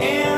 And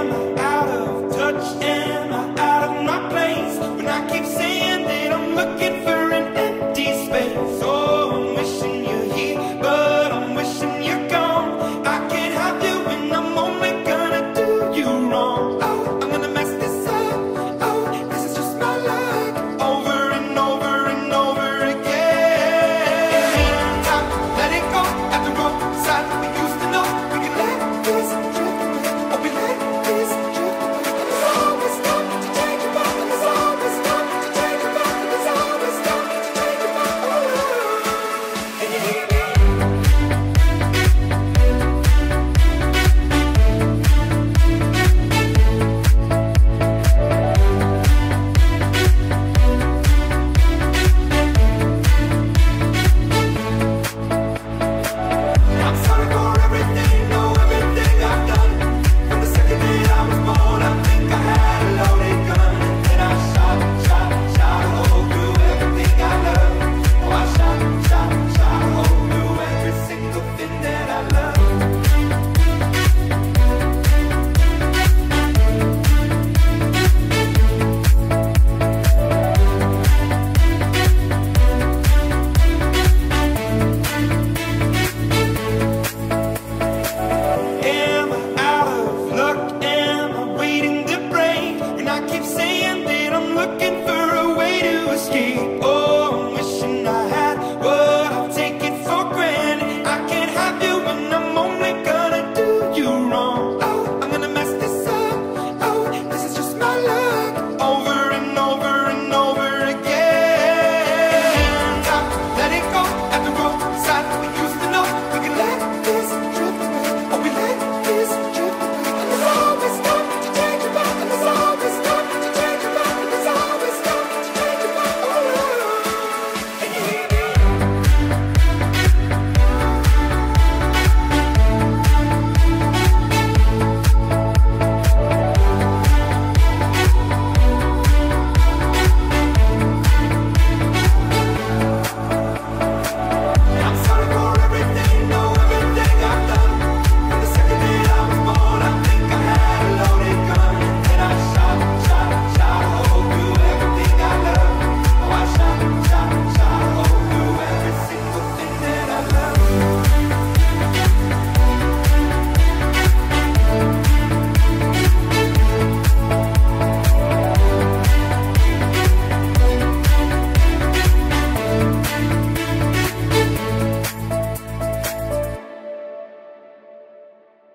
keep